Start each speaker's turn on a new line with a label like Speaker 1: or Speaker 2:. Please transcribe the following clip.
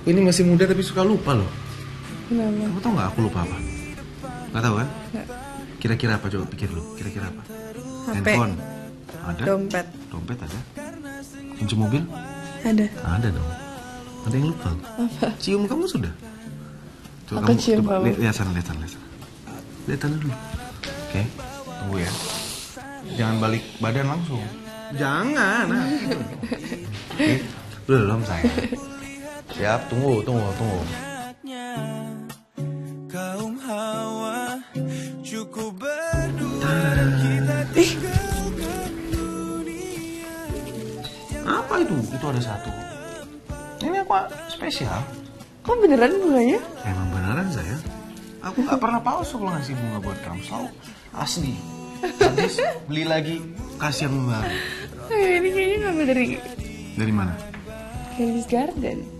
Speaker 1: Aku ini masih muda tapi suka lupa loh.
Speaker 2: Kenapa?
Speaker 1: Kamu tau nggak aku lupa apa? Gak tahu kan?
Speaker 2: Nggak.
Speaker 1: Kira-kira apa coba pikir dulu. Kira-kira apa?
Speaker 2: HP.
Speaker 1: Handphone. Ada.
Speaker 2: Dompet.
Speaker 1: Dompet ada. Kunci mobil?
Speaker 2: Ada.
Speaker 1: Ada dong. Ada yang lupa. Cium kamu sudah. Coba
Speaker 2: Aku cium
Speaker 1: coba
Speaker 2: kamu.
Speaker 1: Lihat, sana, lihat sana, lihat sana. Lihat sana dulu. Oke, tunggu ya. Jangan balik badan langsung. Jangan. Nah. Belum sayang. Siap, tunggu, tunggu, tunggu.
Speaker 3: kaum hawa cukup berdua kita
Speaker 1: Apa itu? Itu ada satu. Ini aku spesial.
Speaker 2: Kok beneran bunganya?
Speaker 1: Emang beneran saya. Aku nggak pernah palsu kalau ngasih bunga buat kamu. Selalu asli. Habis beli lagi kasih yang baru.
Speaker 2: Eh, ini kayaknya ngambil dari
Speaker 1: Dari mana?
Speaker 2: Candy's Garden.